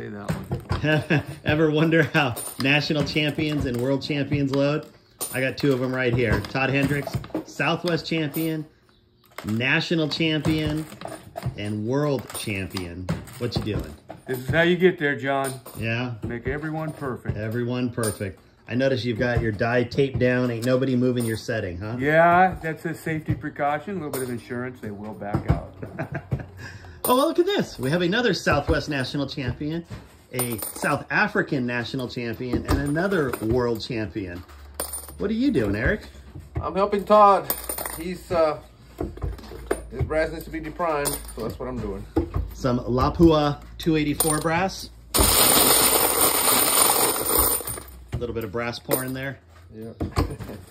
say that one. Ever wonder how national champions and world champions load? I got two of them right here. Todd Hendricks, Southwest champion, national champion, and world champion. What you doing? This is how you get there, John. Yeah, Make everyone perfect. everyone perfect. I notice you've got your die taped down. Ain't nobody moving your setting, huh? Yeah, that's a safety precaution, a little bit of insurance. They will back out. Oh, well, look at this. We have another Southwest national champion, a South African national champion, and another world champion. What are you doing, Erik? I'm helping Todd. He's, uh, his brass needs to be deprimed, so that's what I'm doing. Some Lapua 284 brass. A little bit of brass pour in there. Yeah.